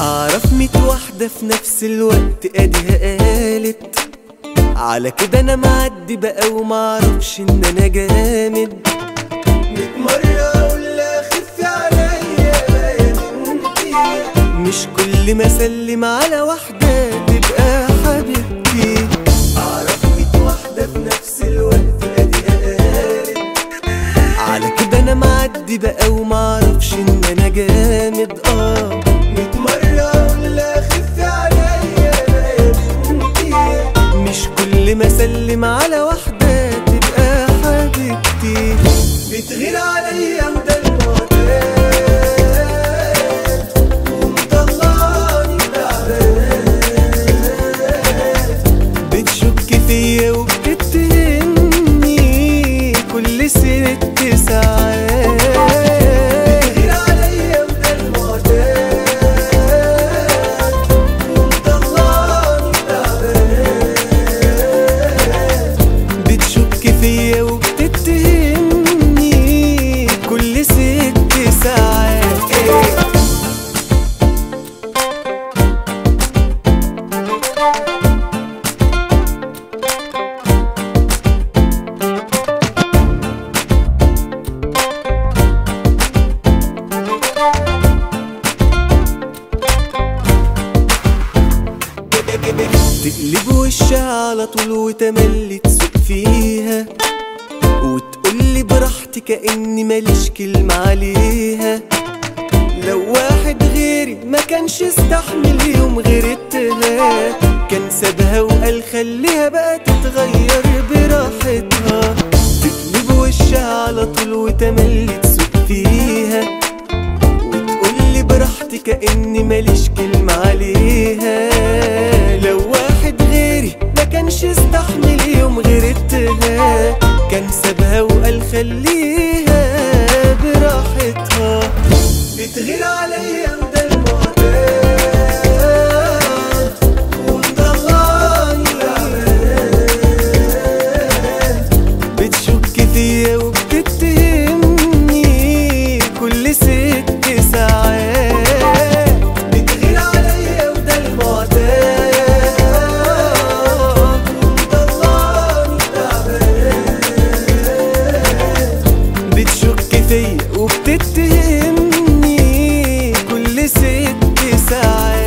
اعرف ميت واحدة في نفس الوقت أديها قالت على كده أنا معدي بقى ومعرفش إن أنا جامد. كل ما اسلم على واحدة تبقى حبيبتي. اعرف ميت واحدة في نفس الوقت اديها قالت. على كده أنا معدي بقى ومعرفش إن أنا جامد. آه. ميت مرة أقول لها خفي عليا يا بنتي مش كل ما اسلم على واحدة تبقى حبيبتي. بتغير عليا ست ساعات تقلب وشها على طول وتملي تسوق فيها. وتقولي براحتي كأني ماليش كلمة عليها. لو واحد غيري ما كانش استحمل يوم غيرتها كان سابها وقال خليها بقى تتغير براحتها. تقلب وشها على طول وتملي تسوق فيها. وتقولي براحتي كأني ماليش كلمة عليها. لو واحد كانش استحمل يوم غيرتها كان سابها وقال خليها براحتها. بتغير عليا وبتتهمني كل ست ساعات.